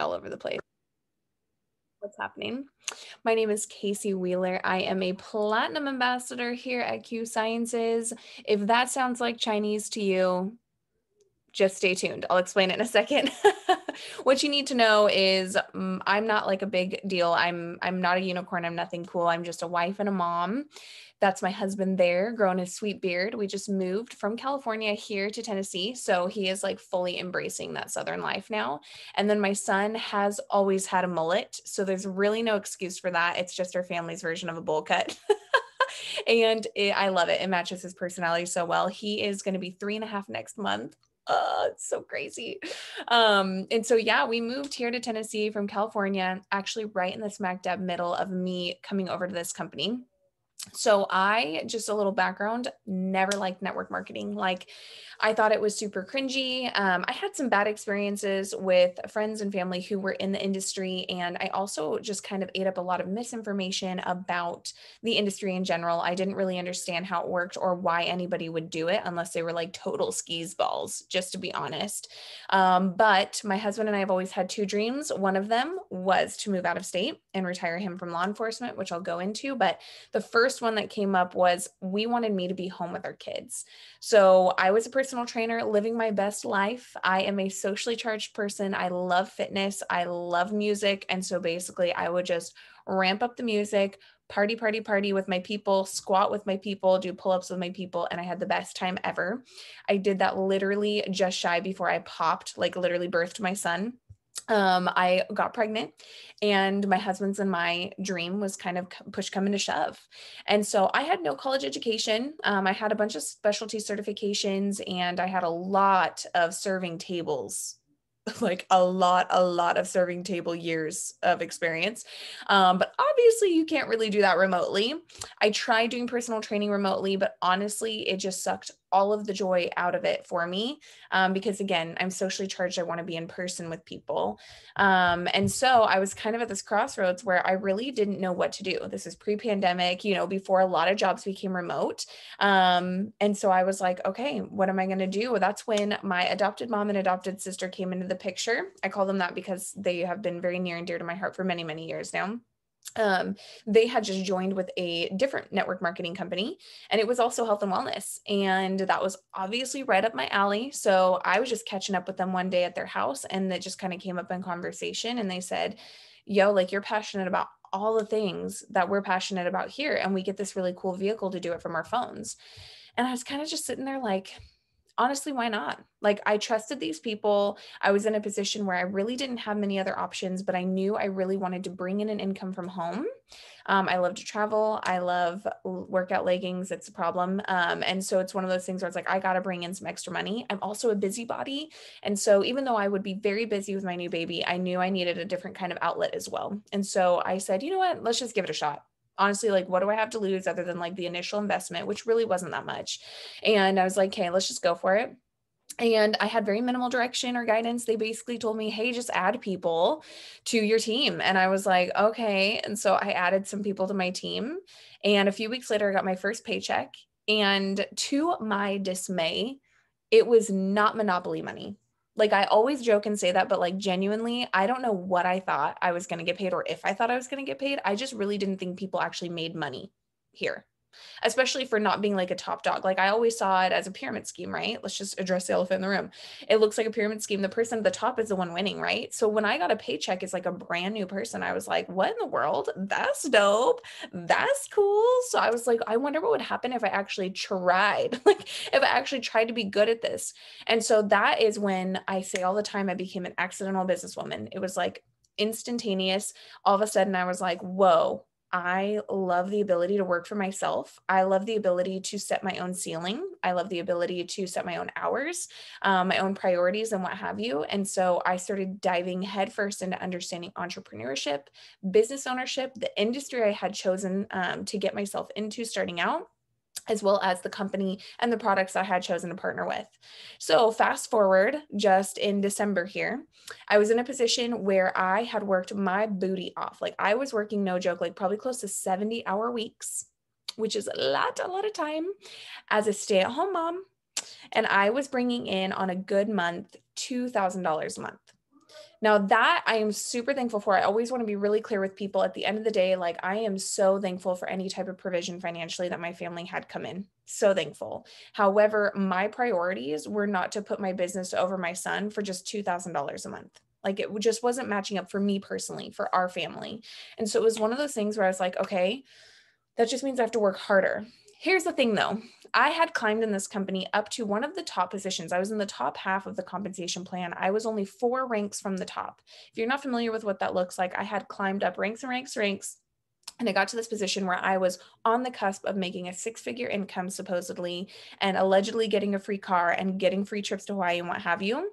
all over the place. What's happening? My name is Caycee Wheeler. I am a platinum ambassador here at Q Sciences. If that sounds like Chinese to you, just stay tuned. I'll explain it in a second. what you need to know is um, I'm not like a big deal. I'm I'm not a unicorn. I'm nothing cool. I'm just a wife and a mom. That's my husband there, growing his sweet beard. We just moved from California here to Tennessee. So he is like fully embracing that Southern life now. And then my son has always had a mullet. So there's really no excuse for that. It's just our family's version of a bowl cut. and it, I love it. It matches his personality so well. He is going to be three and a half next month. Uh, it's so crazy. Um, and so, yeah, we moved here to Tennessee from California, actually, right in the smack dab middle of me coming over to this company. So, I just a little background never liked network marketing. Like, I thought it was super cringy. Um, I had some bad experiences with friends and family who were in the industry. And I also just kind of ate up a lot of misinformation about the industry in general. I didn't really understand how it worked or why anybody would do it unless they were like total skis balls, just to be honest. Um, but my husband and I have always had two dreams. One of them was to move out of state and retire him from law enforcement, which I'll go into. But the first one that came up was we wanted me to be home with our kids. So I was a personal trainer, living my best life. I am a socially charged person. I love fitness. I love music. And so basically, I would just ramp up the music, party, party, party with my people, squat with my people, do pull ups with my people. And I had the best time ever. I did that literally just shy before I popped, like literally birthed my son um, I got pregnant and my husband's and my dream was kind of push coming to shove. And so I had no college education. Um, I had a bunch of specialty certifications and I had a lot of serving tables like a lot, a lot of serving table years of experience. Um, but obviously, you can't really do that remotely. I tried doing personal training remotely, but honestly, it just sucked all of the joy out of it for me um, because again i'm socially charged i want to be in person with people. Um, and so i was kind of at this crossroads where i really didn't know what to do. This is pre-pandemic you know before a lot of jobs became remote. Um, and so i was like okay what am i going to do? Well, that's when my adopted mom and adopted sister came into the picture. I call them that because they have been very near and dear to my heart for many many years now um, they had just joined with a different network marketing company and it was also health and wellness and that was obviously right up my alley. So i was just catching up with them one day at their house and it just kind of came up in conversation and they said yo like you're passionate about all the things that we're passionate about here and we get this really cool vehicle to do it from our phones. And i was kind of just sitting there like honestly, why not? Like, I trusted these people. I was in a position where I really didn't have many other options, but I knew I really wanted to bring in an income from home. Um, I love to travel. I love workout leggings. It's a problem. Um, and so it's one of those things where it's like, I got to bring in some extra money. I'm also a busybody. And so even though I would be very busy with my new baby, I knew I needed a different kind of outlet as well. And so I said, you know what? Let's just give it a shot honestly like what do i have to lose other than like the initial investment which really wasn't that much and i was like okay let's just go for it and I had very minimal direction or guidance. They basically told me, hey, just add people to your team. And I was like, okay. And so I added some people to my team. And a few weeks later, I got my first paycheck. And to my dismay, it was not monopoly money like I always joke and say that, but like genuinely, I don't know what I thought I was going to get paid or if I thought I was going to get paid. I just really didn't think people actually made money here especially for not being like a top dog. Like I always saw it as a pyramid scheme, right? Let's just address the elephant in the room. It looks like a pyramid scheme. The person at the top is the one winning, right? So when I got a paycheck as like a brand new person, I was like, what in the world? That's dope. That's cool. So I was like, I wonder what would happen if I actually tried, like if I actually tried to be good at this. And so that is when I say all the time I became an accidental businesswoman. It was like instantaneous. All of a sudden I was like, whoa, I love the ability to work for myself. I love the ability to set my own ceiling. I love the ability to set my own hours, um, my own priorities, and what have you. And so I started diving headfirst into understanding entrepreneurship, business ownership, the industry I had chosen um, to get myself into starting out as well as the company and the products I had chosen to partner with. So, fast forward just in December here, I was in a position where I had worked my booty off. Like, I was working, no joke, like probably close to 70 hour weeks, which is a lot, a lot of time as a stay at home mom. And I was bringing in on a good month $2,000 a month. Now, that I am super thankful for. I always want to be really clear with people at the end of the day. Like, I am so thankful for any type of provision financially that my family had come in. So thankful. However, my priorities were not to put my business over my son for just $2,000 a month. Like, it just wasn't matching up for me personally, for our family. And so it was one of those things where I was like, okay, that just means I have to work harder. Here's the thing though I had climbed in this company up to one of the top positions. I was in the top half of the compensation plan. I was only four ranks from the top. If you're not familiar with what that looks like, I had climbed up ranks and ranks, ranks and I got to this position where I was on the cusp of making a six figure income, supposedly, and allegedly getting a free car and getting free trips to Hawaii and what have you.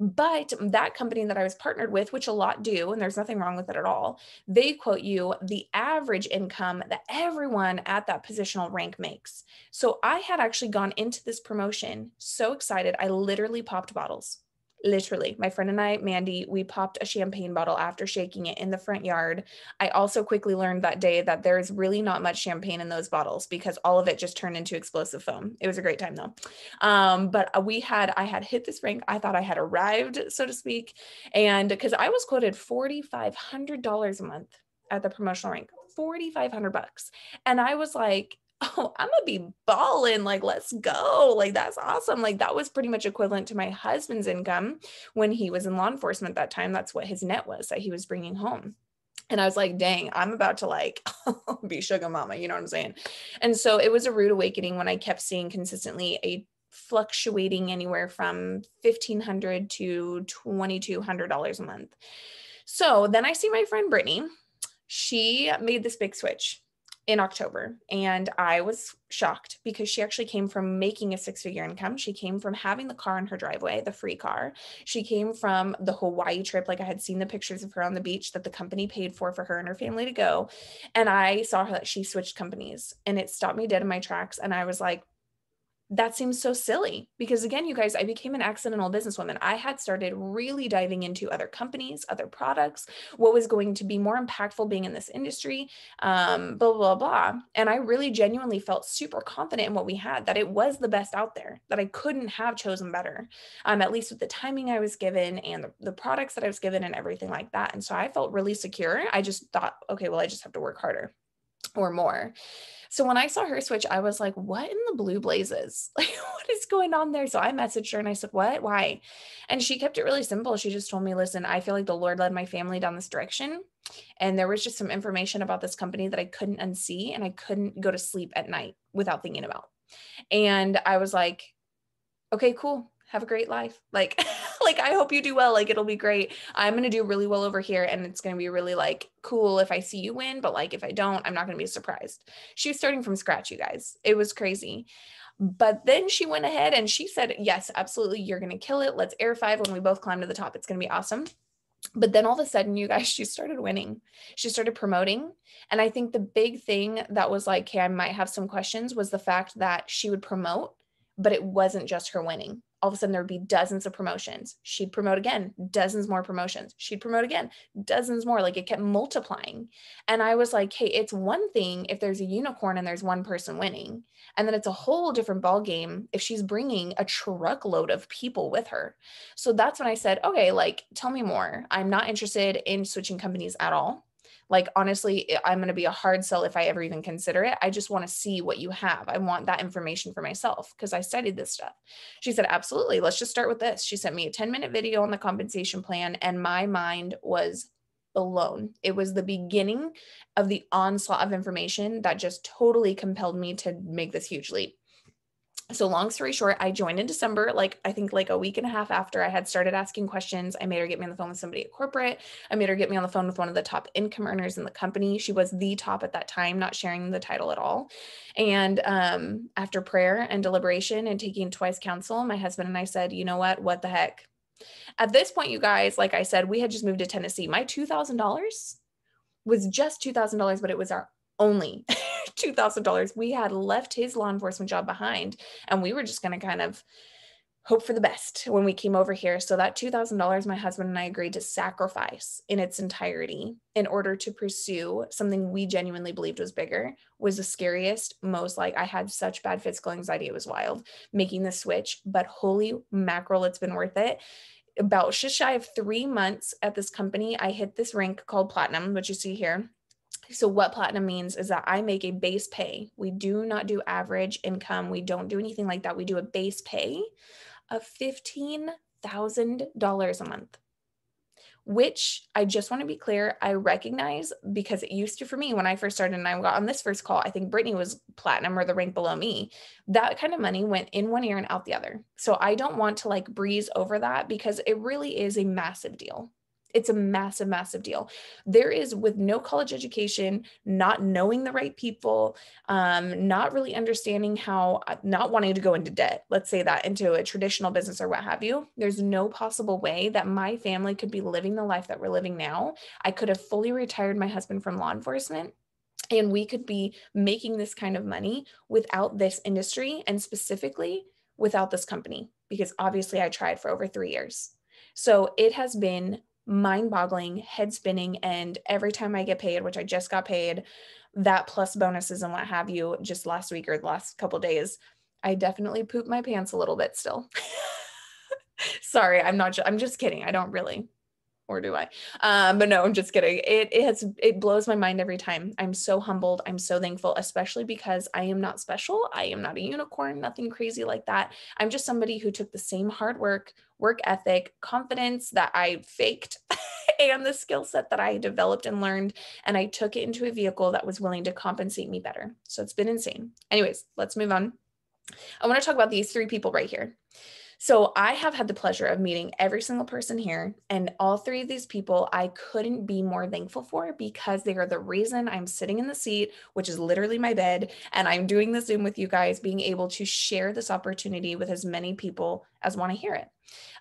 But that company that I was partnered with, which a lot do, and there's nothing wrong with it at all, they quote you the average income that everyone at that positional rank makes. So I had actually gone into this promotion so excited, I literally popped bottles literally my friend and i mandy we popped a champagne bottle after shaking it in the front yard. I also quickly learned that day that there is really not much champagne in those bottles because all of it just turned into explosive foam. It was a great time though. Um, but uh, we had i had hit this rank i thought i had arrived so to speak and because i was quoted $4500 a month at the promotional rank 4500 bucks. And i was like oh, I'm gonna be balling. Like, let's go. Like, that's awesome. Like, that was pretty much equivalent to my husband's income when he was in law enforcement that time. That's what his net was that he was bringing home. And I was like, dang, I'm about to like be sugar mama. You know what I'm saying? And so it was a rude awakening when I kept seeing consistently a fluctuating anywhere from 1,500 to $2,200 a month. So then I see my friend Brittany. She made this big switch in October. And I was shocked because she actually came from making a six figure income. She came from having the car in her driveway, the free car. She came from the Hawaii trip. Like I had seen the pictures of her on the beach that the company paid for for her and her family to go. And I saw her that she switched companies and it stopped me dead in my tracks. And I was like, that seems so silly because again you guys i became an accidental businesswoman. I had started really diving into other companies other products what was going to be more impactful being in this industry um, blah blah blah and i really genuinely felt super confident in what we had that it was the best out there that i couldn't have chosen better um, at least with the timing i was given and the, the products that i was given and everything like that. And so i felt really secure. I just thought okay well i just have to work harder or more so when I saw her switch, I was like, what in the blue blazes? Like, what is going on there? So I messaged her and I said, what? Why? And she kept it really simple. She just told me, listen, I feel like the Lord led my family down this direction. And there was just some information about this company that I couldn't unsee and I couldn't go to sleep at night without thinking about. And I was like, okay, cool have a great life. Like, like I hope you do well. Like it'll be great. I'm gonna do really well over here, and it's gonna be really like cool if I see you win. But like if I don't, I'm not gonna be surprised. She was starting from scratch, you guys. It was crazy. But then she went ahead and she said, Yes, absolutely, you're gonna kill it. Let's air five when we both climb to the top. It's gonna be awesome. But then all of a sudden, you guys, she started winning. She started promoting. And I think the big thing that was like, hey, I might have some questions was the fact that she would promote, but it wasn't just her winning all of a sudden there would be dozens of promotions. She'd promote again, dozens more promotions. She'd promote again, dozens more. Like it kept multiplying. And I was like, hey, it's one thing if there's a unicorn and there's one person winning. And then it's a whole different ball game if she's bringing a truckload of people with her. So that's when I said, okay, like tell me more. I'm not interested in switching companies at all. Like, honestly, I'm going to be a hard sell if I ever even consider it. I just want to see what you have. I want that information for myself because I studied this stuff. She said, Absolutely. Let's just start with this. She sent me a 10 minute video on the compensation plan, and my mind was blown. It was the beginning of the onslaught of information that just totally compelled me to make this huge leap so long story short i joined in december like i think like a week and a half after i had started asking questions. I made her get me on the phone with somebody at corporate. I made her get me on the phone with one of the top income earners in the company. She was the top at that time not sharing the title at all. And um, after prayer and deliberation and taking twice counsel my husband and i said you know what? What the heck? At this point you guys like i said we had just moved to tennessee. My $2000 was just $2000 but it was our only $2,000. We had left his law enforcement job behind and we were just going to kind of hope for the best when we came over here. So that $2,000 my husband and I agreed to sacrifice in its entirety in order to pursue something we genuinely believed was bigger was the scariest most like I had such bad physical anxiety it was wild making the switch but holy mackerel it's been worth it about just shy of three months at this company, I hit this rank called platinum, which you see here. So, what platinum means is that I make a base pay. We do not do average income. We don't do anything like that. We do a base pay of $15,000 a month which I just want to be clear, I recognize because it used to for me when I first started and I got on this first call, I think Brittany was platinum or the rank below me. That kind of money went in one ear and out the other. So I don't want to like breeze over that because it really is a massive deal it's a massive massive deal. There is with no college education not knowing the right people um, not really understanding how uh, not wanting to go into debt let's say that into a traditional business or what have you there's no possible way that my family could be living the life that we're living now. I could have fully retired my husband from law enforcement and we could be making this kind of money without this industry and specifically without this company because obviously i tried for over three years. So it has been mind boggling, head spinning. And every time I get paid, which I just got paid, that plus bonuses and what have you, just last week or the last couple days, I definitely poop my pants a little bit still. Sorry, I'm not, I'm just kidding. I don't really or do I? Um, but no, I'm just kidding. It it has it blows my mind every time. I'm so humbled. I'm so thankful, especially because I am not special. I am not a unicorn, nothing crazy like that. I'm just somebody who took the same hard work, work ethic, confidence that I faked. and the skill set that I developed and learned, and I took it into a vehicle that was willing to compensate me better. So it's been insane. Anyways, let's move on. I want to talk about these three people right here. So I have had the pleasure of meeting every single person here, and all three of these people I couldn't be more thankful for because they are the reason I'm sitting in the seat, which is literally my bed, and I'm doing the Zoom with you guys, being able to share this opportunity with as many people as want to hear it.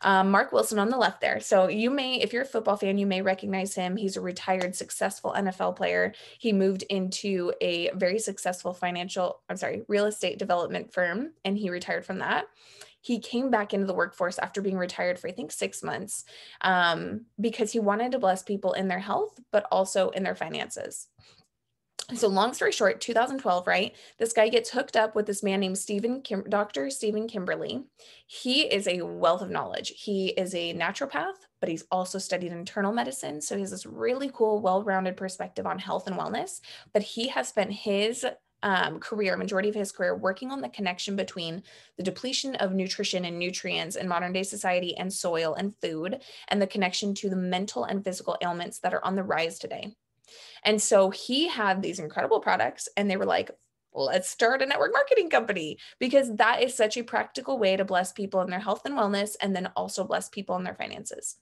Um, Mark Wilson on the left there. So you may, if you're a football fan, you may recognize him. He's a retired, successful NFL player. He moved into a very successful financial, I'm sorry, real estate development firm, and he retired from that he came back into the workforce after being retired for I think six months um, because he wanted to bless people in their health, but also in their finances. So long story short, 2012, right? This guy gets hooked up with this man named Stephen Kim- Dr. Stephen Kimberly. He is a wealth of knowledge. He is a naturopath, but he's also studied internal medicine. So he has this really cool, well-rounded perspective on health and wellness. But he has spent his um, career, majority of his career, working on the connection between the depletion of nutrition and nutrients in modern day society and soil and food, and the connection to the mental and physical ailments that are on the rise today. And so he had these incredible products, and they were like, let's start a network marketing company because that is such a practical way to bless people in their health and wellness and then also bless people in their finances.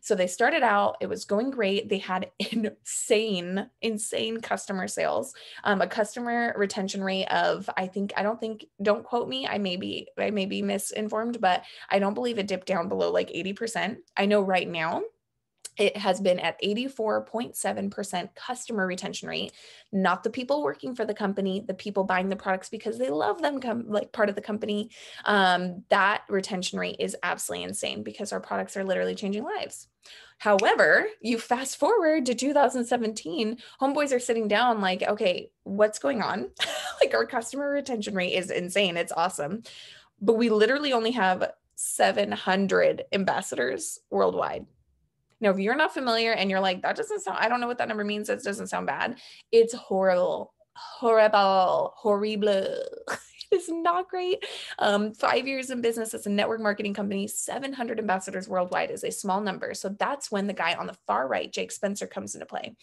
So they started out, it was going great. They had insane, insane customer sales, um, a customer retention rate of, I think, I don't think, don't quote me, I may be, I may be misinformed, but I don't believe it dipped down below like 80%. I know right now it has been at 84.7% customer retention rate not the people working for the company the people buying the products because they love them come like part of the company um, that retention rate is absolutely insane because our products are literally changing lives However, you fast forward to 2017, homeboys are sitting down like, okay, what's going on? like our customer retention rate is insane. It's awesome. But we literally only have 700 ambassadors worldwide. Now, if you're not familiar and you're like, that doesn't sound, I don't know what that number means. It doesn't sound bad. It's horrible, horrible, horrible. it's not great. Um, five years in business as a network marketing company, 700 ambassadors worldwide is a small number. So that's when the guy on the far right, Jake Spencer, comes into play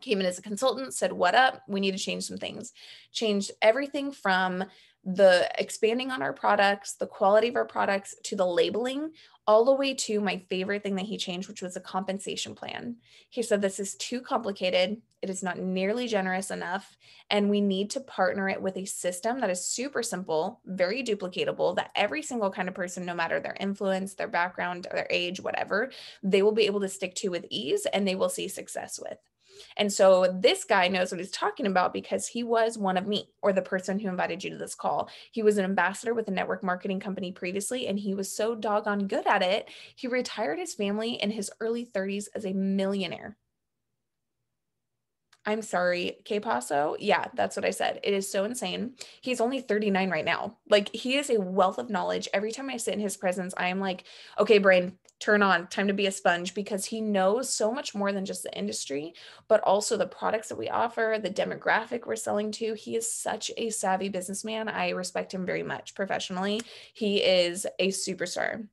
came in as a consultant, said, What up? We need to change some things. Changed everything from the expanding on our products, the quality of our products, to the labeling, all the way to my favorite thing that he changed, which was a compensation plan. He said, This is too complicated. It is not nearly generous enough. And we need to partner it with a system that is super simple, very duplicatable, that every single kind of person, no matter their influence, their background, their age, whatever, they will be able to stick to with ease and they will see success with. And so this guy knows what he's talking about because he was one of me or the person who invited you to this call. He was an ambassador with a network marketing company previously, and he was so doggone good at it. He retired his family in his early 30s as a millionaire. I'm sorry, K Paso. Yeah, that's what I said. It is so insane. He's only 39 right now. Like he is a wealth of knowledge. Every time I sit in his presence, I am like, okay, brain, turn on, time to be a sponge because he knows so much more than just the industry, but also the products that we offer, the demographic we're selling to. He is such a savvy businessman. I respect him very much professionally. He is a superstar.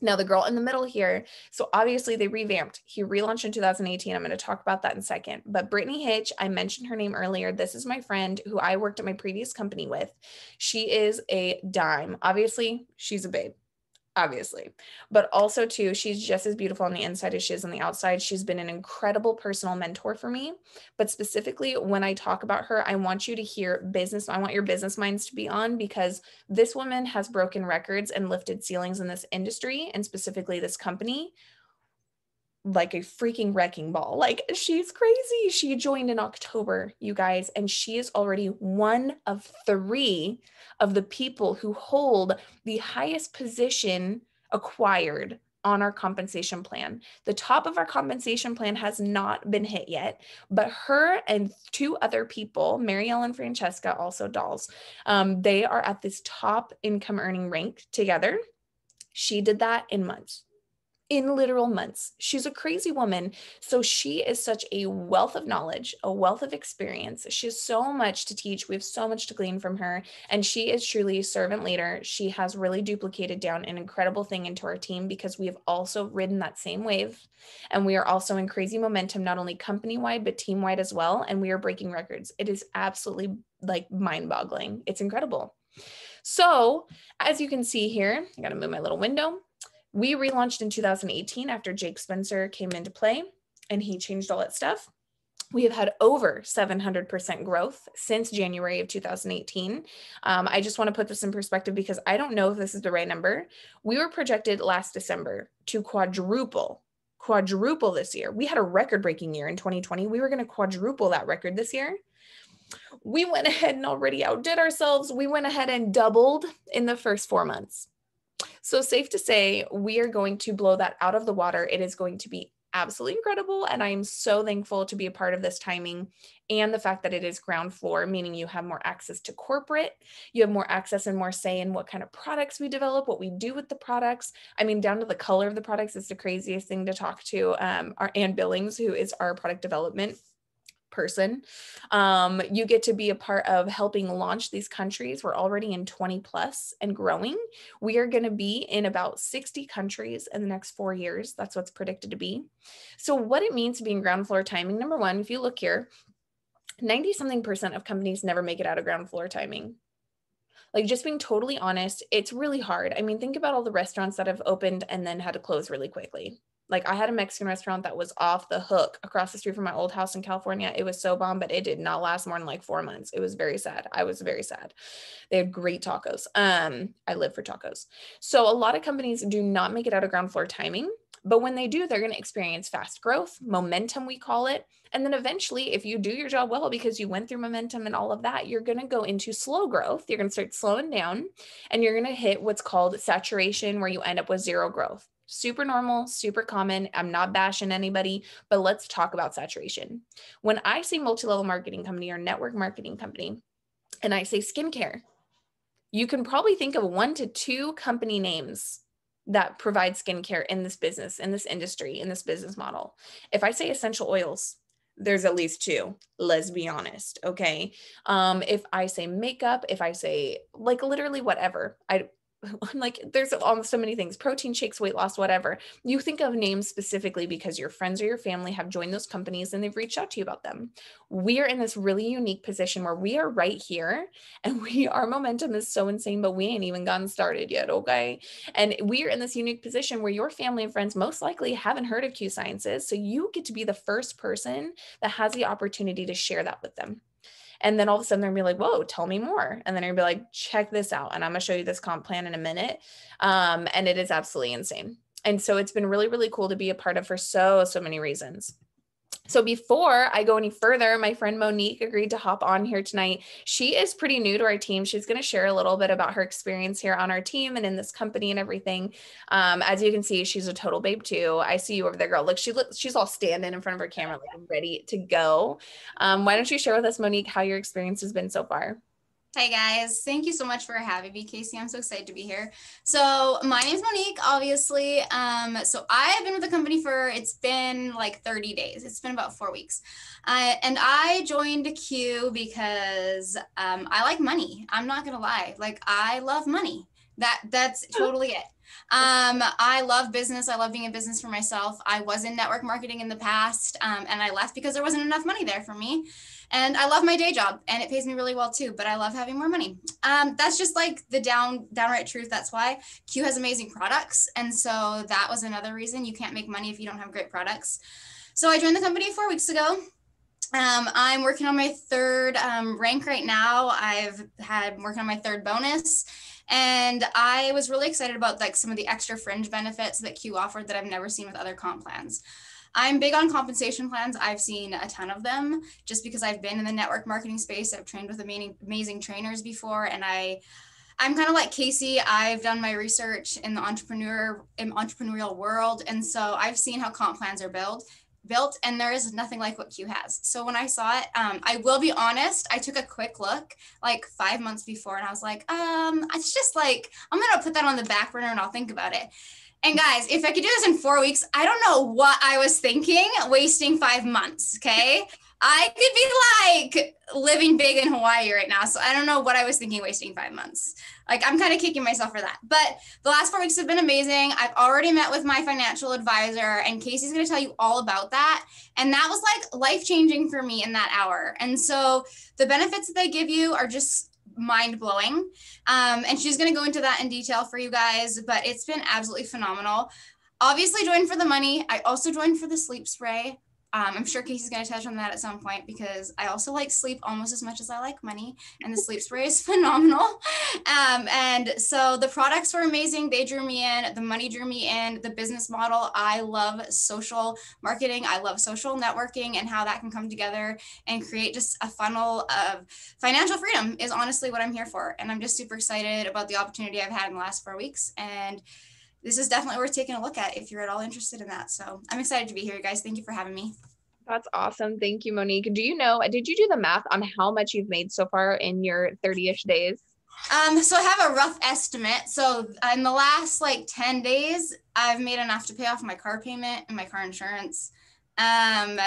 Now, the girl in the middle here, so obviously they revamped. He relaunched in 2018. I'm going to talk about that in a second. But Brittany Hitch, I mentioned her name earlier. This is my friend who I worked at my previous company with. She is a dime. Obviously, she's a babe obviously. But also too she's just as beautiful on the inside as she is on the outside. She's been an incredible personal mentor for me. But specifically when i talk about her i want you to hear business i want your business minds to be on because this woman has broken records and lifted ceilings in this industry and specifically this company like a freaking wrecking ball. Like she's crazy. She joined in October, you guys, and she is already one of three of the people who hold the highest position acquired on our compensation plan. The top of our compensation plan has not been hit yet, but her and two other people, Marielle and Francesca, also dolls, um, they are at this top income earning rank together. She did that in months in literal months. She's a crazy woman. So she is such a wealth of knowledge, a wealth of experience. She has so much to teach. We have so much to glean from her. And she is truly a servant leader. She has really duplicated down an incredible thing into our team because we have also ridden that same wave. And we are also in crazy momentum, not only company wide, but team wide as well. And we are breaking records. It is absolutely like mind boggling. It's incredible. So, as you can see here, I got to move my little window. We relaunched in 2018 after Jake Spencer came into play and he changed all that stuff. We have had over 700% growth since January of 2018. Um, I just want to put this in perspective because I don't know if this is the right number. We were projected last December to quadruple, quadruple this year. We had a record breaking year in 2020. We were going to quadruple that record this year. We went ahead and already outdid ourselves. We went ahead and doubled in the first four months. So, safe to say, we are going to blow that out of the water. It is going to be absolutely incredible. And I am so thankful to be a part of this timing and the fact that it is ground floor, meaning you have more access to corporate, you have more access and more say in what kind of products we develop, what we do with the products. I mean, down to the color of the products is the craziest thing to talk to um, our Ann Billings, who is our product development person. Um, you get to be a part of helping launch these countries. We're already in 20 plus and growing. We are going to be in about 60 countries in the next four years. That's what's predicted to be. So, what it means to be in ground floor timing number one, if you look here, 90 something percent of companies never make it out of ground floor timing. Like just being totally honest, it's really hard. I mean, think about all the restaurants that have opened and then had to close really quickly. Like I had a Mexican restaurant that was off the hook across the street from my old house in California. It was so bomb, but it did not last more than like four months. It was very sad. I was very sad. They had great tacos. Um, I live for tacos. So a lot of companies do not make it out of ground floor timing. But when they do, they're going to experience fast growth, momentum, we call it. And then eventually, if you do your job well because you went through momentum and all of that, you're going to go into slow growth. You're going to start slowing down and you're going to hit what's called saturation, where you end up with zero growth super normal, super common. I'm not bashing anybody, but let's talk about saturation. When I say multi level marketing company or network marketing company, and I say skincare, you can probably think of one to two company names that provide skincare in this business, in this industry, in this business model. If I say essential oils, there's at least two let's be honest okay um if i say makeup if i say like literally whatever i like there's almost so many things protein shakes weight loss whatever. You think of names specifically because your friends or your family have joined those companies and they've reached out to you about them. We are in this really unique position where we are right here and we our momentum is so insane but we ain't even gotten started yet okay? And we are in this unique position where your family and friends most likely haven't heard of q sciences so you get to be the first person that has the opportunity to share that with them and then all of a sudden they're gonna be like, whoa, tell me more. And then you're gonna be like, check this out. And I'm gonna show you this comp plan in a minute. Um, and it is absolutely insane. And so it's been really, really cool to be a part of for so, so many reasons. So before I go any further, my friend Monique agreed to hop on here tonight. She is pretty new to our team. She's going to share a little bit about her experience here on our team and in this company and everything. Um, as you can see, she's a total babe too. I see you over there, girl. Look, she looks, she's all standing in front of her camera, like ready to go. Um, why don't you share with us, Monique, how your experience has been so far? Hi guys, thank you so much for having me, Caycee. I'm so excited to be here. So my name is Monique, obviously. Um, so I have been with the company for it's been like 30 days. It's been about four weeks, uh, and I joined Q because um, I like money. I'm not gonna lie, like I love money. That that's totally it. Um, I love business. I love being in business for myself. I was in network marketing in the past, um, and I left because there wasn't enough money there for me. And I love my day job, and it pays me really well too. But I love having more money. Um, that's just like the down downright truth. That's why Q has amazing products, and so that was another reason you can't make money if you don't have great products. So I joined the company four weeks ago. Um, I'm working on my third um, rank right now. I've had working on my third bonus, and I was really excited about like some of the extra fringe benefits that Q offered that I've never seen with other comp plans. I'm big on compensation plans. I've seen a ton of them just because I've been in the network marketing space. I've trained with amazing, amazing trainers before, and I I'm kind of like Caycee. I've done my research in the entrepreneur in entrepreneurial world, and so I've seen how comp plans are built built and there is nothing like what q has so when i saw it um, i will be honest i took a quick look like five months before and i was like um it's just like i'm gonna put that on the back burner and i'll think about it and guys if i could do this in four weeks i don't know what i was thinking wasting five months okay I could be like living big in Hawaii right now. So I don't know what I was thinking wasting five months. Like I'm kind of kicking myself for that. But the last four weeks have been amazing. I've already met with my financial advisor, and Caycee's going to tell you all about that. And that was like life changing for me in that hour. And so the benefits that they give you are just mind blowing. Um, and she's going to go into that in detail for you guys, but it's been absolutely phenomenal. Obviously, joined for the money. I also joined for the sleep spray. Um, I'm sure Caycee's going to touch on that at some point because I also like sleep almost as much as I like money, and the sleep spray is phenomenal. Um, and so the products were amazing. They drew me in, the money drew me in, the business model. I love social marketing, I love social networking, and how that can come together and create just a funnel of financial freedom is honestly what I'm here for. And I'm just super excited about the opportunity I've had in the last four weeks. And this is definitely worth taking a look at if you're at all interested in that. So I'm excited to be here, you guys. Thank you for having me. That's awesome. Thank you, Monique. Do you know, did you do the math on how much you've made so far in your 30 ish days? Um, so I have a rough estimate. So in the last like 10 days, I've made enough to pay off my car payment and my car insurance. Um,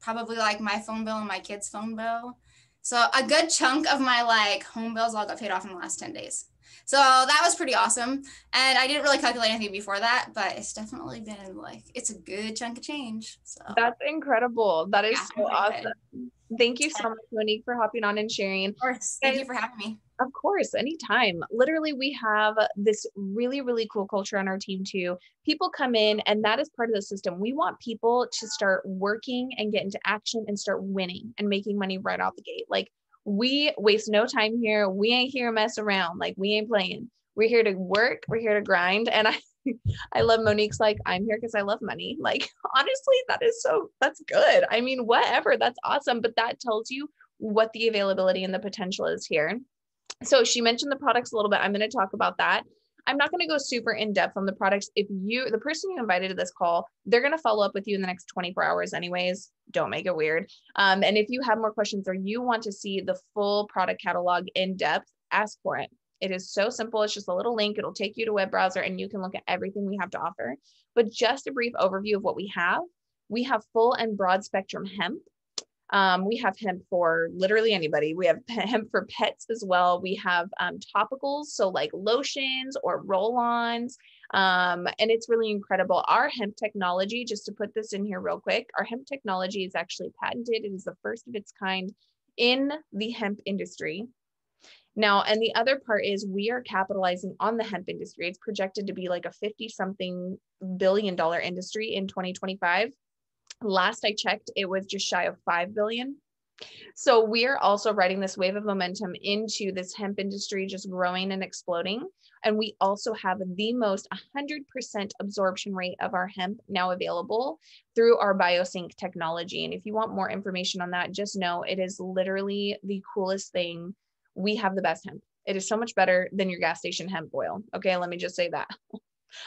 probably like my phone bill and my kids' phone bill. So a good chunk of my like home bills all got paid off in the last 10 days. So that was pretty awesome. And I didn't really calculate anything before that, but it's definitely been like it's a good chunk of change. So that's incredible. That is yeah, so awesome. Thank you so much, Monique, for hopping on and sharing. Of course. Thank and, you for having me. Of course, anytime. Literally, we have this really, really cool culture on our team too. People come in, and that is part of the system. We want people to start working and get into action and start winning and making money right out the gate. Like we waste no time here. We ain't here to mess around. Like we ain't playing. We're here to work. We're here to grind. And I I love Monique's like, I'm here because I love money. Like, honestly, that is so, that's good. I mean, whatever, that's awesome. But that tells you what the availability and the potential is here. So she mentioned the products a little bit. I'm going to talk about that. I'm not going to go super in depth on the products. If you, the person you invited to this call, they're going to follow up with you in the next 24 hours, anyways. Don't make it weird. Um, and if you have more questions or you want to see the full product catalog in depth, ask for it. It is so simple. It's just a little link. It'll take you to web browser and you can look at everything we have to offer. But just a brief overview of what we have. We have full and broad spectrum hemp. Um, we have hemp for literally anybody. We have hemp for pets as well. We have um, topicals, so like lotions or roll ons. Um, and it's really incredible. Our hemp technology, just to put this in here real quick, our hemp technology is actually patented. It is the first of its kind in the hemp industry. Now, and the other part is we are capitalizing on the hemp industry. It's projected to be like a 50 something billion dollar industry in 2025 last I checked, it was just shy of 5 billion. So we are also riding this wave of momentum into this hemp industry just growing and exploding. And we also have the most 100% absorption rate of our hemp now available through our BioSync technology. And if you want more information on that, just know it is literally the coolest thing. We have the best hemp. It is so much better than your gas station hemp oil. Okay, let me just say that.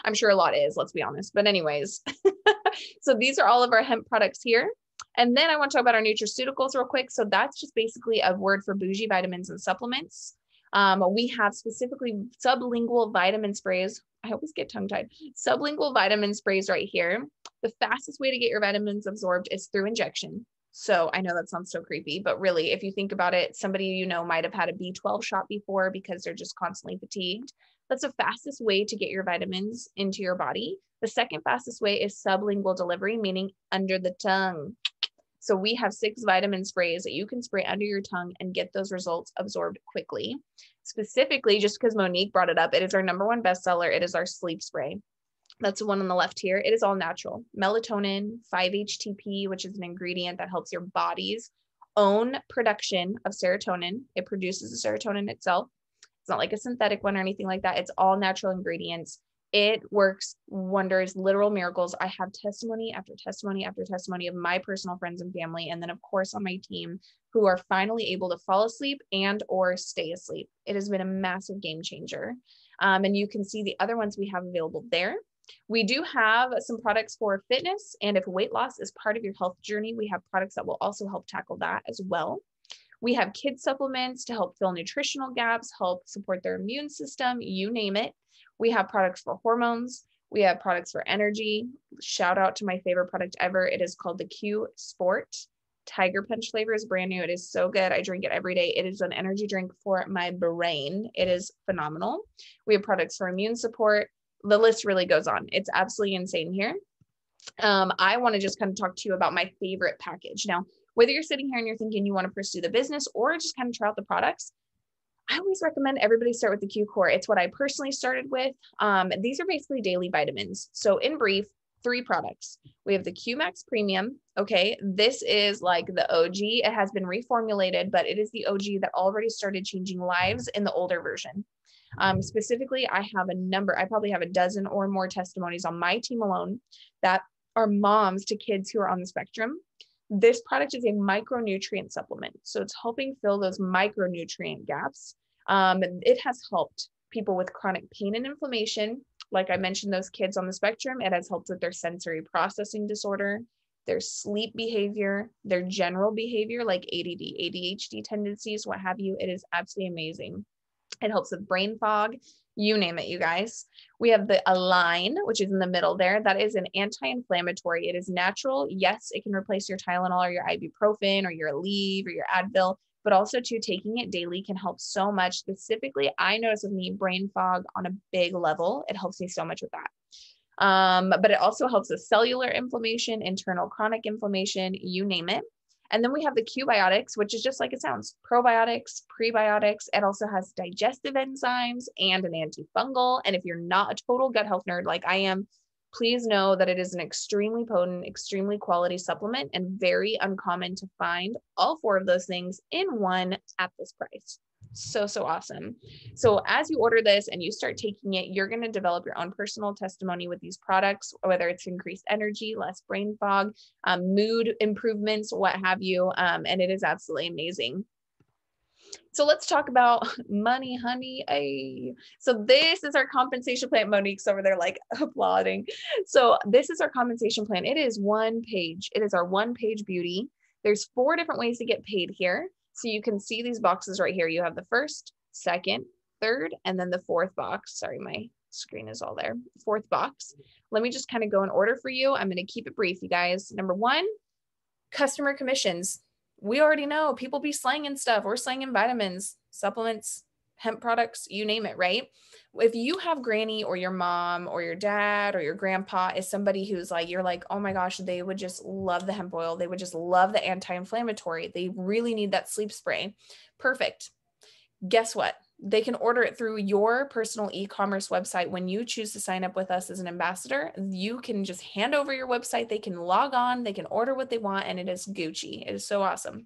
I'm sure a lot is, let's be honest. But, anyways, so these are all of our hemp products here. And then I want to talk about our nutraceuticals real quick. So that's just basically a word for bougie vitamins and supplements. Um, we have specifically sublingual vitamin sprays. I always get tongue tied. Sublingual vitamin sprays right here. The fastest way to get your vitamins absorbed is through injection. So I know that sounds so creepy, but really, if you think about it, somebody you know might have had a B12 shot before because they're just constantly fatigued. That's the fastest way to get your vitamins into your body. The second fastest way is sublingual delivery, meaning under the tongue. So we have six vitamin sprays that you can spray under your tongue and get those results absorbed quickly. Specifically, just because Monique brought it up, it is our number one bestseller. It is our sleep spray. That's the one on the left here. It is all natural. Melatonin, 5-HTP, which is an ingredient that helps your body's own production of serotonin. It produces the serotonin itself. It's not like a synthetic one or anything like that. It's all natural ingredients. It works wonders, literal miracles. I have testimony after testimony after testimony of my personal friends and family, and then of course on my team who are finally able to fall asleep and or stay asleep. It has been a massive game changer. Um, and you can see the other ones we have available there. We do have some products for fitness, and if weight loss is part of your health journey, we have products that will also help tackle that as well. We have kid supplements to help fill nutritional gaps, help support their immune system, you name it. We have products for hormones. We have products for energy. Shout out to my favorite product ever. It is called the Q Sport. Tiger Punch flavor is brand new. It is so good. I drink it every day. It is an energy drink for my brain. It is phenomenal. We have products for immune support. The list really goes on. It's absolutely insane here. Um, I want to just kind of talk to you about my favorite package. Now, whether you're sitting here and you're thinking you want to pursue the business or just kind of try out the products, I always recommend everybody start with the Q Core. It's what I personally started with. Um, these are basically daily vitamins. So, in brief, three products. We have the Q Max Premium. Okay. This is like the OG. It has been reformulated, but it is the OG that already started changing lives in the older version. Um, specifically, I have a number, I probably have a dozen or more testimonies on my team alone that are moms to kids who are on the spectrum this product is a micronutrient supplement. So it's helping fill those micronutrient gaps. Um, it has helped people with chronic pain and inflammation. Like I mentioned, those kids on the spectrum, it has helped with their sensory processing disorder, their sleep behavior, their general behavior, like ADD, ADHD tendencies, what have you. It is absolutely amazing. It helps with brain fog you name it, you guys. We have the Align, which is in the middle there. That is an anti-inflammatory. It is natural. Yes, it can replace your Tylenol or your ibuprofen or your Aleve or your Advil, but also too taking it daily can help so much. Specifically, I notice with me brain fog on a big level. It helps me so much with that. Um, but it also helps with cellular inflammation, internal chronic inflammation, you name it. And then we have the Q-biotics, which is just like it sounds probiotics, prebiotics. It also has digestive enzymes and an antifungal. And if you're not a total gut health nerd like I am, please know that it is an extremely potent, extremely quality supplement and very uncommon to find all four of those things in one at this price so so awesome so as you order this and you start taking it you're going to develop your own personal testimony with these products whether it's increased energy less brain fog um, mood improvements what have you um, and it is absolutely amazing so let's talk about money, honey. Ay. So this is our compensation plan. Monique's over there like applauding. So this is our compensation plan. It is one page. It is our one page beauty. There's four different ways to get paid here. So you can see these boxes right here. You have the first, second, third, and then the fourth box. Sorry, my screen is all there. Fourth box. Let me just kind of go in order for you. I'm going to keep it brief, you guys. Number one, customer commissions. We already know people be slanging stuff. We're slanging vitamins, supplements, hemp products, you name it, right? If you have granny or your mom or your dad or your grandpa is somebody who's like, you're like, oh my gosh, they would just love the hemp oil. They would just love the anti inflammatory. They really need that sleep spray. Perfect. Guess what? They can order it through your personal e commerce website. When you choose to sign up with us as an ambassador, you can just hand over your website. They can log on, they can order what they want, and it is Gucci. It is so awesome.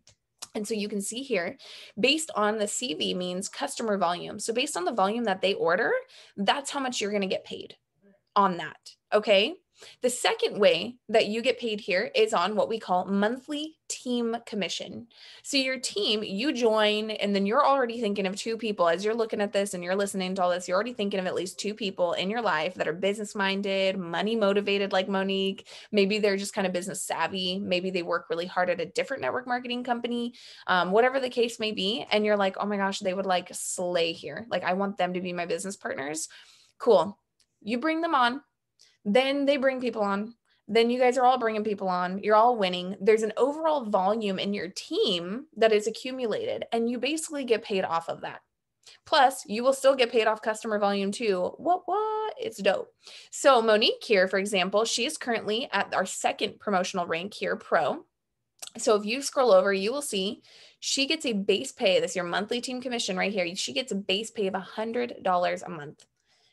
And so you can see here, based on the CV means customer volume. So based on the volume that they order, that's how much you're going to get paid on that. Okay. The second way that you get paid here is on what we call monthly team commission. So your team, you join, and then you're already thinking of two people as you're looking at this and you're listening to all this. You're already thinking of at least two people in your life that are business minded, money motivated, like Monique. Maybe they're just kind of business savvy. Maybe they work really hard at a different network marketing company, um, whatever the case may be. And you're like, oh my gosh, they would like slay here. Like, I want them to be my business partners. Cool. You bring them on then they bring people on. Then you guys are all bringing people on. You're all winning. There's an overall volume in your team that is accumulated, and you basically get paid off of that. Plus, you will still get paid off customer volume too. What, what? It's dope. So, Monique here, for example, she is currently at our second promotional rank here, Pro. So, if you scroll over, you will see she gets a base pay. This your monthly team commission right here. She gets a base pay of $100 a month.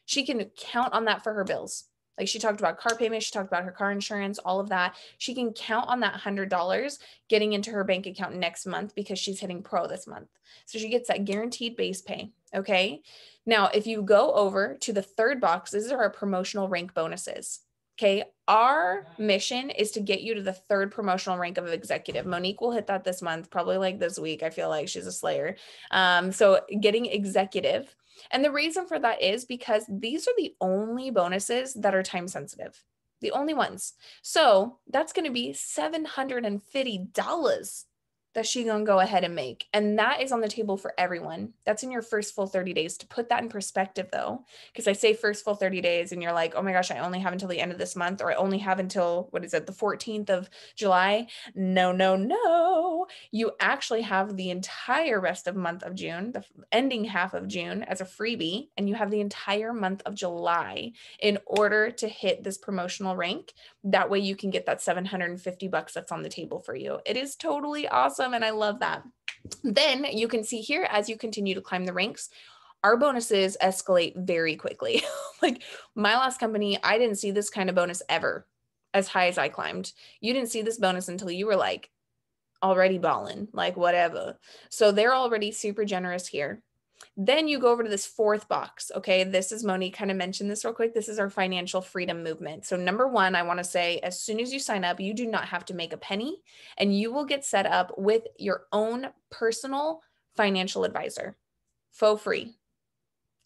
She can count on that for her bills. Like she talked about car payments, she talked about her car insurance, all of that. She can count on that $100 getting into her bank account next month because she's hitting pro this month. So she gets that guaranteed base pay. Okay. Now, if you go over to the third box, these are our promotional rank bonuses. Okay. Our mission is to get you to the third promotional rank of executive. Monique will hit that this month, probably like this week. I feel like she's a slayer. Um, so getting executive and the reason for that is because these are the only bonuses that are time sensitive, the only ones. So that's going to be $750 that she gonna go ahead and make and that is on the table for everyone. That's in your first full 30 days. To put that in perspective though because i say first full 30 days and you're like oh my gosh i only have until the end of this month or i only have until what is it the 14th of july? No no no. You actually have the entire rest of month of june the ending half of june as a freebie and you have the entire month of july in order to hit this promotional rank. That way you can get that 750 bucks that's on the table for you. It is totally awesome awesome. And I love that. Then you can see here as you continue to climb the ranks, our bonuses escalate very quickly. like my last company, I didn't see this kind of bonus ever as high as I climbed. You didn't see this bonus until you were like already balling, like whatever. So they're already super generous here. Then you go over to this fourth box. Okay. This is Monique kind of mentioned this real quick. This is our financial freedom movement. So, number one, I want to say as soon as you sign up, you do not have to make a penny and you will get set up with your own personal financial advisor for free.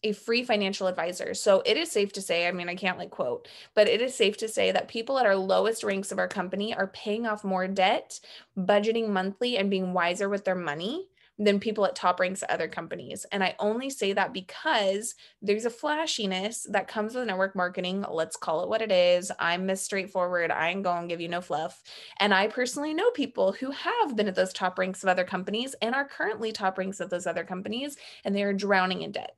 A free financial advisor. So it is safe to say, I mean, I can't like quote, but it is safe to say that people at our lowest ranks of our company are paying off more debt, budgeting monthly, and being wiser with their money than people at top ranks at other companies. And I only say that because there's a flashiness that comes with network marketing. Let's call it what it is. I'm Miss Straightforward. I ain't going to give you no fluff. And I personally know people who have been at those top ranks of other companies and are currently top ranks of those other companies, and they are drowning in debt.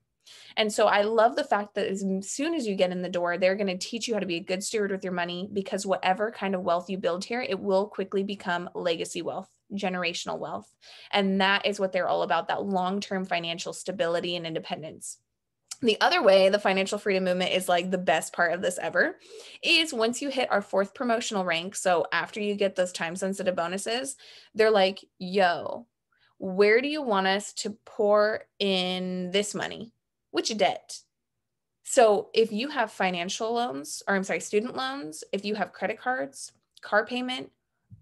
And so I love the fact that as soon as you get in the door, they're going to teach you how to be a good steward with your money because whatever kind of wealth you build here, it will quickly become legacy wealth generational wealth. And that is what they're all about that long term financial stability and independence. The other way the financial freedom movement is like the best part of this ever is once you hit our fourth promotional rank. So after you get those time sensitive bonuses, they're like, yo, where do you want us to pour in this money? Which debt? So if you have financial loans, or I'm sorry, student loans, if you have credit cards, car payment,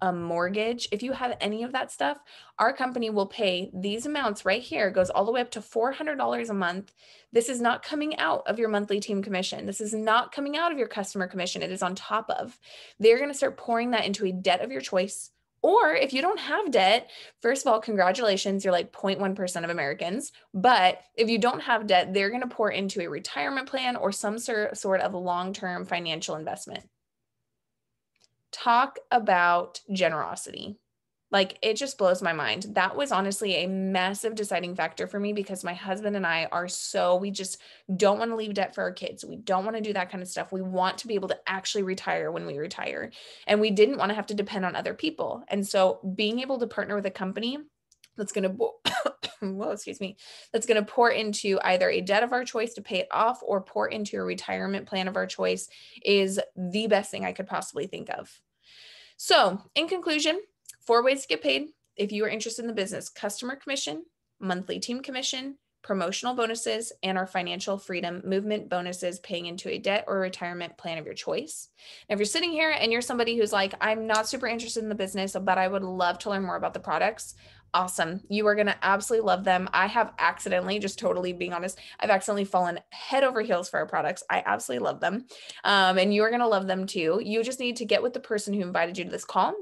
a mortgage, if you have any of that stuff, our company will pay these amounts right here, goes all the way up to $400 a month. This is not coming out of your monthly team commission. This is not coming out of your customer commission. It is on top of. They're going to start pouring that into a debt of your choice. Or if you don't have debt, first of all, congratulations, you're like 0.1% of Americans. But if you don't have debt, they're going to pour into a retirement plan or some sort of long term financial investment talk about generosity. Like it just blows my mind. That was honestly a massive deciding factor for me because my husband and I are so, we just don't want to leave debt for our kids. We don't want to do that kind of stuff. We want to be able to actually retire when we retire. And we didn't want to have to depend on other people. And so being able to partner with a company that's going to well excuse me that's going to pour into either a debt of our choice to pay it off or pour into a retirement plan of our choice is the best thing i could possibly think of so in conclusion four ways to get paid if you are interested in the business customer commission monthly team commission promotional bonuses, and our financial freedom movement bonuses paying into a debt or retirement plan of your choice. Now, if you're sitting here and you're somebody who's like, I'm not super interested in the business, but I would love to learn more about the products, awesome. You are going to absolutely love them. I have accidentally, just totally being honest, I've accidentally fallen head over heels for our products. I absolutely love them. Um, and you are going to love them too. You just need to get with the person who invited you to this call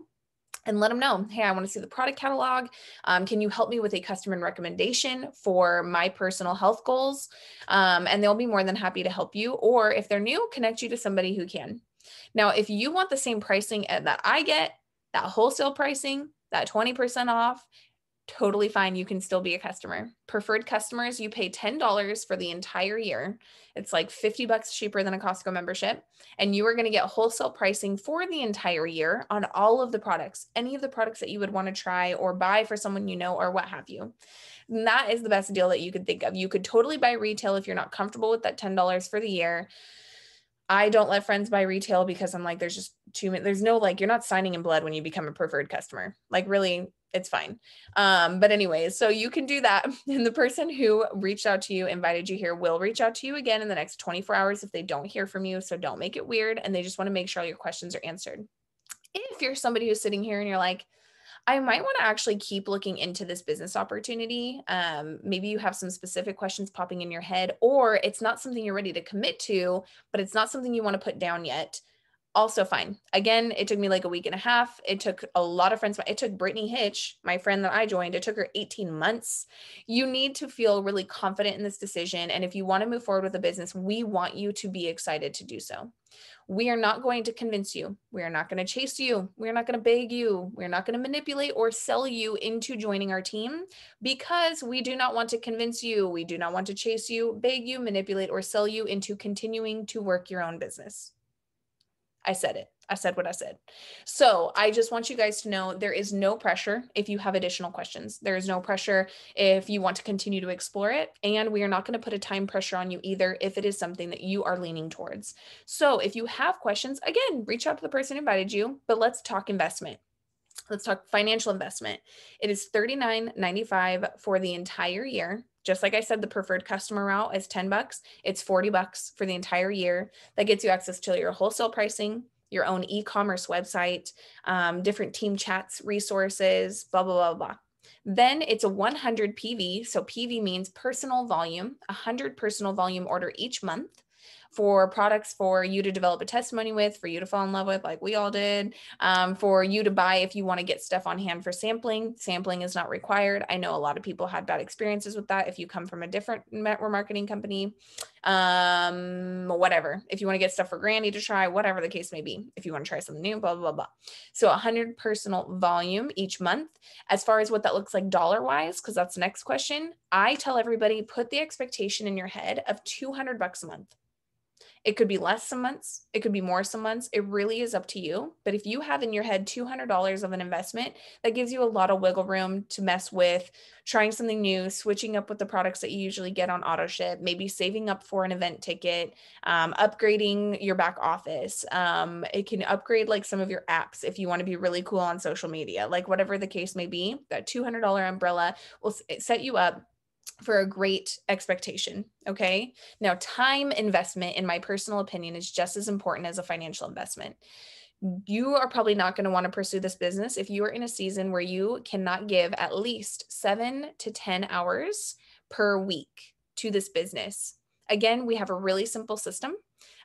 and let them know hey i want to see the product catalog um, can you help me with a customer recommendation for my personal health goals um, and they'll be more than happy to help you or if they're new connect you to somebody who can now if you want the same pricing that i get that wholesale pricing that 20% off totally fine. You can still be a customer. Preferred customers, you pay $10 for the entire year. It's like 50 bucks cheaper than a Costco membership. And you are going to get wholesale pricing for the entire year on all of the products, any of the products that you would want to try or buy for someone you know or what have you. And that is the best deal that you could think of. You could totally buy retail if you're not comfortable with that $10 for the year. I don't let friends buy retail because I'm like, there's just too many, there's no like, you're not signing in blood when you become a preferred customer. Like, really, it's fine. Um, but anyways, so you can do that. And the person who reached out to you, invited you here, will reach out to you again in the next 24 hours if they don't hear from you. So don't make it weird. And they just want to make sure all your questions are answered. If you're somebody who's sitting here and you're like, I might want to actually keep looking into this business opportunity. Um, maybe you have some specific questions popping in your head, or it's not something you're ready to commit to, but it's not something you want to put down yet also fine. Again, it took me like a week and a half. It took a lot of friends. It took Brittany Hitch, my friend that I joined, it took her 18 months. You need to feel really confident in this decision. And if you want to move forward with a business, we want you to be excited to do so. We are not going to convince you. We are not going to chase you. We're not going to beg you. We're not going to manipulate or sell you into joining our team because we do not want to convince you. We do not want to chase you, beg you, manipulate, or sell you into continuing to work your own business. I said it. I said what I said. So I just want you guys to know there is no pressure if you have additional questions. There is no pressure if you want to continue to explore it. And we are not going to put a time pressure on you either if it is something that you are leaning towards. So if you have questions, again, reach out to the person who invited you, but let's talk investment. Let's talk financial investment. It is $39.95 for the entire year just like I said, the preferred customer route is 10 bucks. It's 40 bucks for the entire year. That gets you access to your wholesale pricing, your own e-commerce website, um, different team chats, resources, blah, blah, blah, blah. Then it's a 100 PV. So PV means personal volume, 100 personal volume order each month for products for you to develop a testimony with, for you to fall in love with, like we all did, um, for you to buy if you want to get stuff on hand for sampling. Sampling is not required. I know a lot of people had bad experiences with that if you come from a different marketing company. Um, whatever. If you want to get stuff for Granny to try, whatever the case may be, if you want to try something new, blah, blah, blah. So 100 personal volume each month. As far as what that looks like dollar wise, because that's the next question, I tell everybody put the expectation in your head of 200 bucks a month. It could be less some months, it could be more some months. It really is up to you. But if you have in your head $200 of an investment, that gives you a lot of wiggle room to mess with, trying something new, switching up with the products that you usually get on auto ship, maybe saving up for an event ticket, um, upgrading your back office. Um, it can upgrade like some of your apps if you want to be really cool on social media, like whatever the case may be. That $200 umbrella will set you up for a great expectation. Okay. Now, time investment, in my personal opinion, is just as important as a financial investment. You are probably not going to want to pursue this business if you are in a season where you cannot give at least seven to 10 hours per week to this business. Again, we have a really simple system.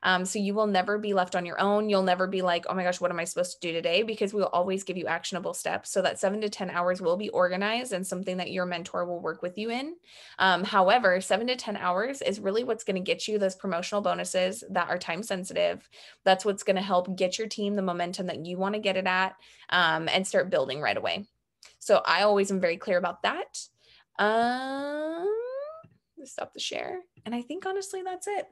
Um, so you will never be left on your own. You'll never be like, oh my gosh, what am I supposed to do today? Because we'll always give you actionable steps so that seven to 10 hours will be organized and something that your mentor will work with you in. Um, however, seven to 10 hours is really what's going to get you those promotional bonuses that are time sensitive. That's what's going to help get your team the momentum that you want to get it at um, and start building right away. So I always am very clear about that. Um, stop the share. And I think honestly, that's it.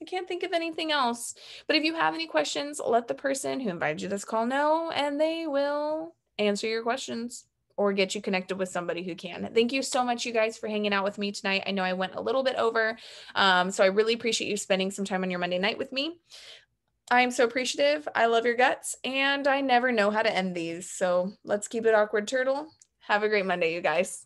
I can't think of anything else. But if you have any questions, let the person who invited you this call know, and they will answer your questions or get you connected with somebody who can. Thank you so much, you guys, for hanging out with me tonight. I know I went a little bit over, um, so I really appreciate you spending some time on your Monday night with me. I'm so appreciative. I love your guts, and I never know how to end these. So let's keep it awkward, turtle. Have a great Monday, you guys.